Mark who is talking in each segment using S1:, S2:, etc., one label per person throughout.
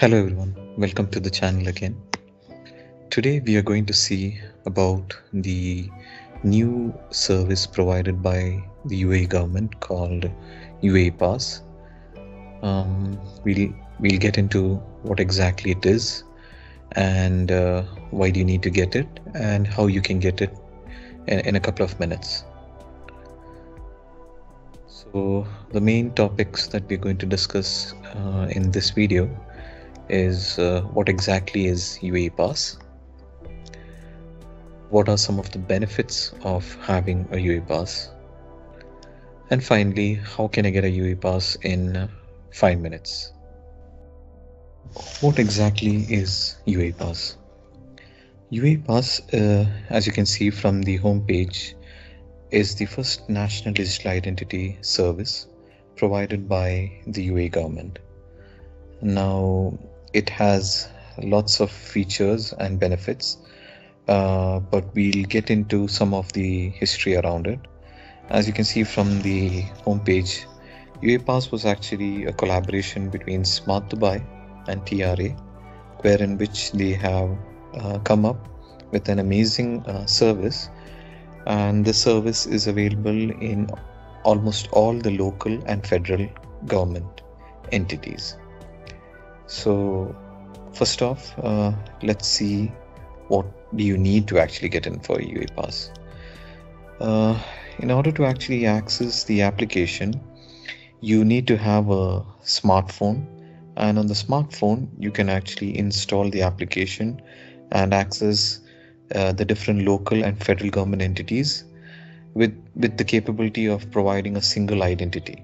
S1: Hello everyone, welcome to the channel again. Today we are going to see about the new service provided by the UAE government called UAE Pass. Um, we'll we'll get into what exactly it is and uh, why do you need to get it and how you can get it in, in a couple of minutes. So the main topics that we're going to discuss uh, in this video is uh, what exactly is UAE Pass? What are some of the benefits of having a UAE Pass? And finally, how can I get a UAE Pass in uh, 5 minutes? What exactly is UAE Pass? UAE Pass, uh, as you can see from the home page, is the first national digital identity service provided by the UAE government. Now, it has lots of features and benefits, uh, but we'll get into some of the history around it. As you can see from the homepage, UAE Pass was actually a collaboration between Smart Dubai and TRA, wherein which they have uh, come up with an amazing uh, service, and the service is available in almost all the local and federal government entities. So first off, uh, let's see what do you need to actually get in for UAE Pass. Uh, in order to actually access the application, you need to have a smartphone and on the smartphone you can actually install the application and access uh, the different local and federal government entities with with the capability of providing a single identity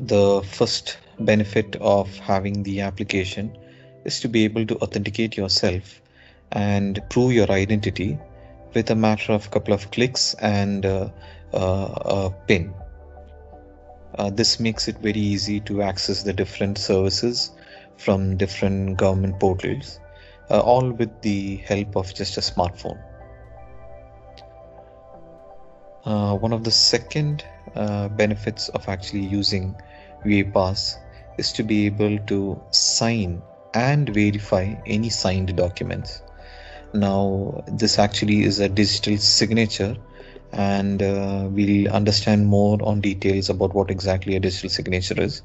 S1: the first benefit of having the application is to be able to authenticate yourself and prove your identity with a matter of a couple of clicks and uh, uh, a pin. Uh, this makes it very easy to access the different services from different government portals, uh, all with the help of just a smartphone. Uh, one of the second uh, benefits of actually using UAE Pass is to be able to sign and verify any signed documents. Now, this actually is a digital signature, and uh, we'll understand more on details about what exactly a digital signature is.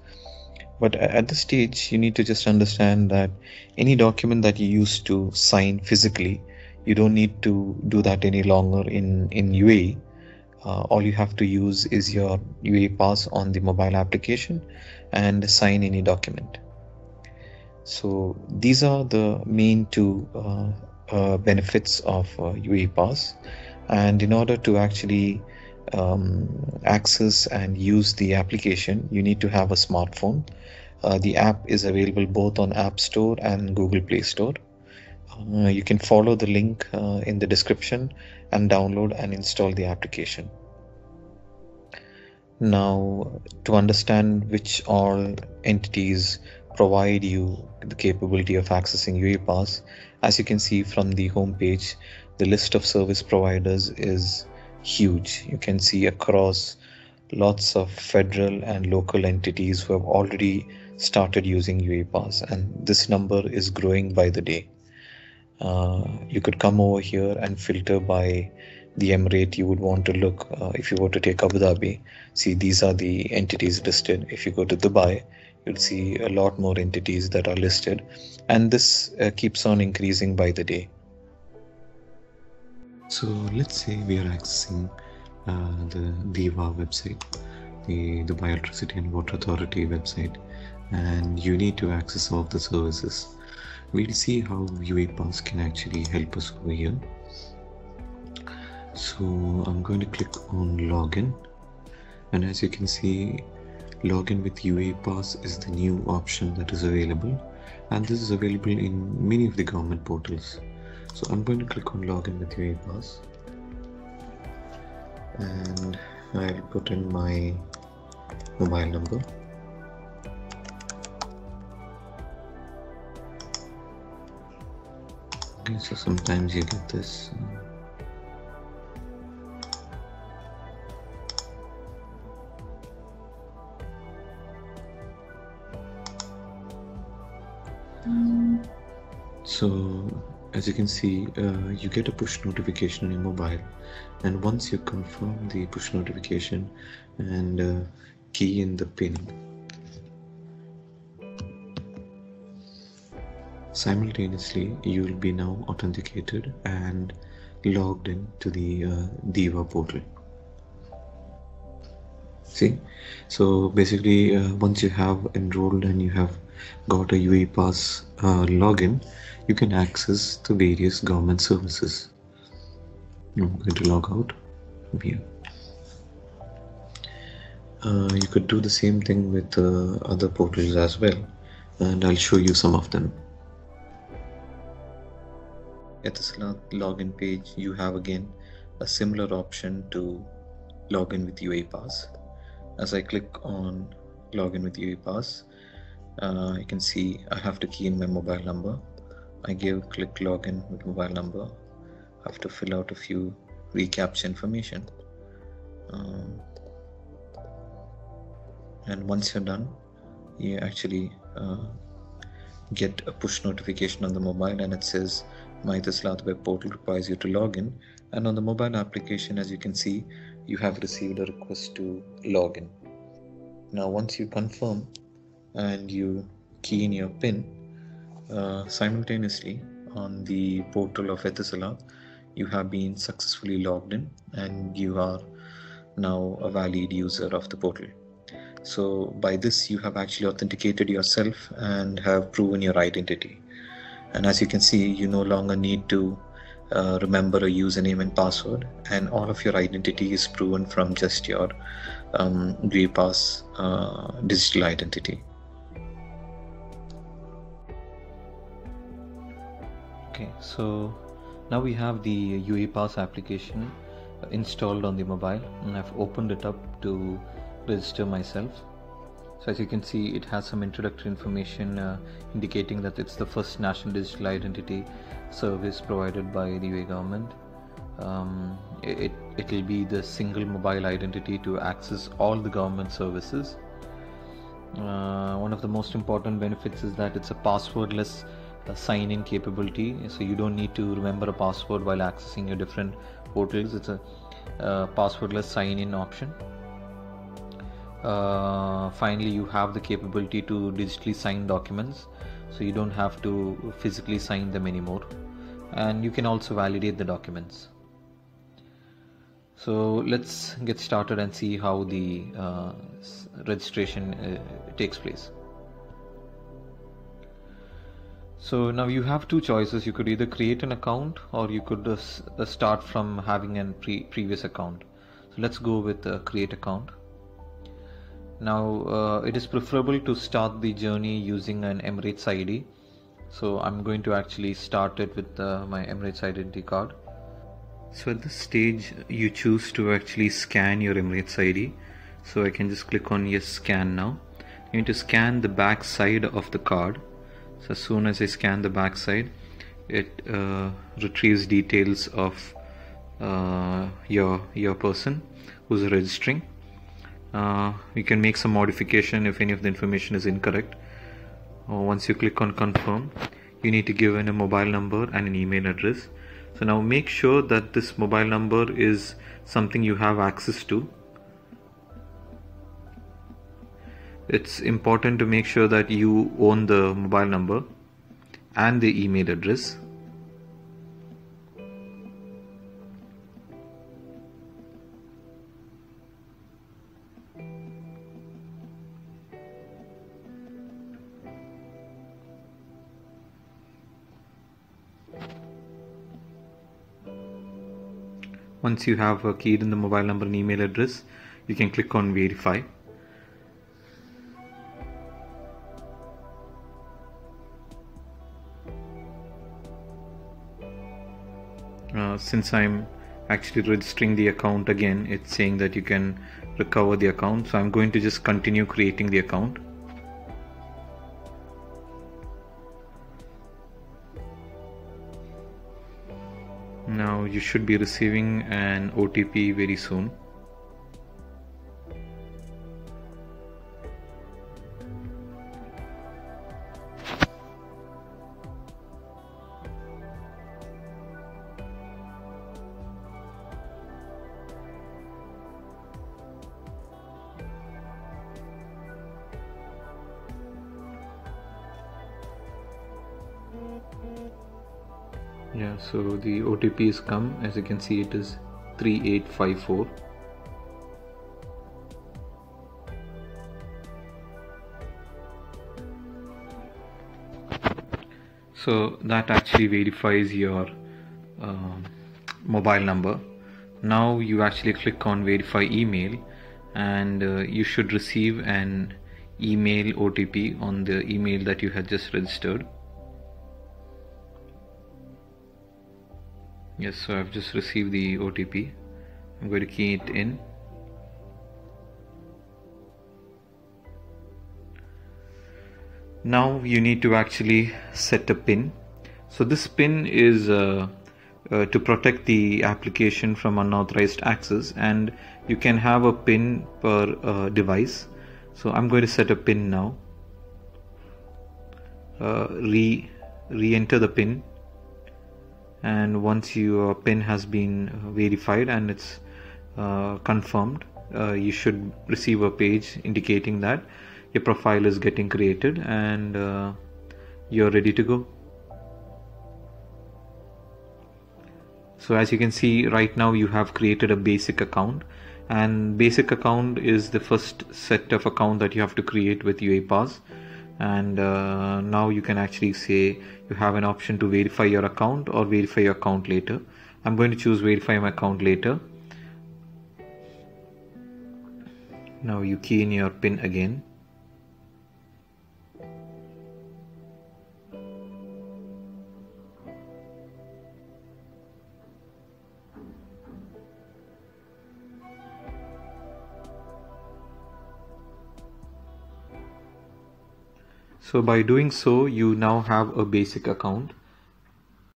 S1: But at this stage, you need to just understand that any document that you used to sign physically, you don't need to do that any longer in, in UAE uh, all you have to use is your UAE pass on the mobile application and sign any document. So these are the main two uh, uh, benefits of uh, pass. And in order to actually um, access and use the application, you need to have a smartphone. Uh, the app is available both on App Store and Google Play Store. Uh, you can follow the link uh, in the description and download and install the application. Now, to understand which all entities provide you the capability of accessing Pass, as you can see from the home page, the list of service providers is huge. You can see across lots of federal and local entities who have already started using Pass, and this number is growing by the day. Uh, you could come over here and filter by the emirate you would want to look uh, if you were to take Abu Dhabi. See, these are the entities listed. If you go to Dubai, you'll see a lot more entities that are listed, and this uh, keeps on increasing by the day. So let's say we are accessing uh, the DEWA website, the Dubai Electricity and Water Authority website, and you need to access all the services we'll see how Pass can actually help us over here. So I'm going to click on login and as you can see login with Pass is the new option that is available and this is available in many of the government portals. So I'm going to click on login with Pass and I'll put in my mobile number okay so sometimes you get this uh, so as you can see uh, you get a push notification on your mobile and once you confirm the push notification and uh, key in the pin simultaneously you will be now authenticated and logged in to the uh, DEWA portal. See, so basically uh, once you have enrolled and you have got a UAE Pass uh, login, you can access the various government services. I'm going to log out here. Uh, you could do the same thing with uh, other portals as well and I'll show you some of them. At the login page you have again a similar option to login with UAE Pass. As I click on login with UAE Pass uh, you can see I have to key in my mobile number. I give click login with mobile number. I have to fill out a few recaps information. Um, and once you're done you actually uh, get a push notification on the mobile and it says my web portal requires you to log in and on the mobile application as you can see you have received a request to log in now once you confirm and you key in your pin uh, simultaneously on the portal of Etisalat, you have been successfully logged in and you are now a valid user of the portal. So by this you have actually authenticated yourself and have proven your identity. And as you can see, you no longer need to uh, remember a username and password. And all of your identity is proven from just your um, uh, digital identity. okay so now we have the UAE Pass application installed on the mobile. And I've opened it up to register myself so as you can see it has some introductory information uh, indicating that it's the first national digital identity service provided by the UAE government. Um, it, it will be the single mobile identity to access all the government services. Uh, one of the most important benefits is that it's a passwordless sign in capability. So you don't need to remember a password while accessing your different portals. It's a uh, passwordless sign in option uh, finally you have the capability to digitally sign documents so you don't have to physically sign them anymore and you can also validate the documents so let's get started and see how the uh, registration uh, takes place so now you have two choices. You could either create an account or you could uh, uh start from having a pre previous account. So let's go with uh, create account. Now uh, it is preferable to start the journey using an Emirates ID. So I'm going to actually start it with uh, my Emirates identity card. So at this stage you choose to actually scan your Emirates ID. So I can just click on yes scan now. You need to scan the back side of the card so as soon as I scan the back side it uh, retrieves details of uh, your your person who's registering uh, you can make some modification if any of the information is incorrect. Uh, once you click on confirm you need to give in a mobile number and an email address. So now make sure that this mobile number is something you have access to. It's important to make sure that you own the mobile number and the email address Once you have a keyed in the mobile number and email address, you can click on verify. uh, since I'm actually registering the account again it's saying that you can recover the account so I'm going to just continue creating the account you should be receiving an OTP very soon yeah so the OTP is come. As you can see it is 3854 so that actually verifies your uh, mobile number. Now you actually click on verify email and uh, you should receive an email OTP on the email that you had just registered yes so I've just received the OTP I'm going to key it in. Now you need to actually set a pin. So this pin is uh, uh, to protect the application from unauthorized access and you can have a pin per uh, device. So I'm going to set a pin now. Uh, re re-enter the pin and once your pin has been verified and it's uh, confirmed uh, you should receive a page indicating that your profile is getting created and uh, you're ready to go. So as you can see right now you have created a basic account and basic account is the first set of account that you have to create with UAE Pass and uh, now you can actually say you have an option to verify your account or verify your account later. I'm going to choose verify my account later. Now you key in your pin again So by doing so, you now have a basic account